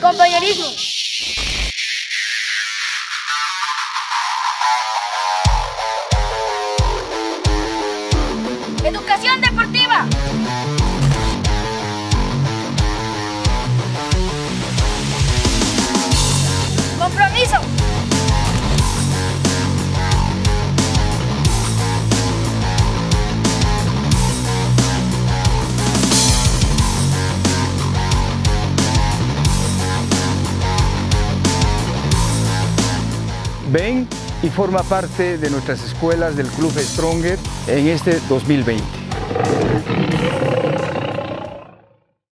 Compañerismo. Educación deportiva. Ven y forma parte de nuestras escuelas del Club Stronger en este 2020.